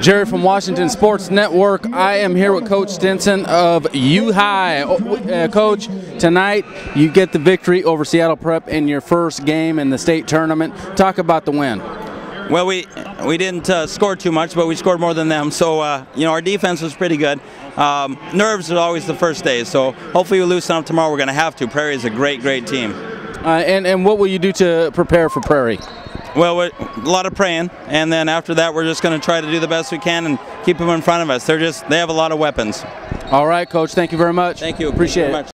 Jerry from Washington Sports Network. I am here with Coach Stinson of U High. Uh, Coach, tonight you get the victory over Seattle Prep in your first game in the state tournament. Talk about the win. Well, we we didn't uh, score too much, but we scored more than them. So uh, you know our defense was pretty good. Um, nerves are always the first day, so hopefully we loosen up tomorrow. We're going to have to. Prairie is a great, great team. Uh, and and what will you do to prepare for Prairie? Well, a lot of praying, and then after that, we're just going to try to do the best we can and keep them in front of us. They're just they have a lot of weapons. All right, Coach. Thank you very much. Thank you. Appreciate Thank you it. much.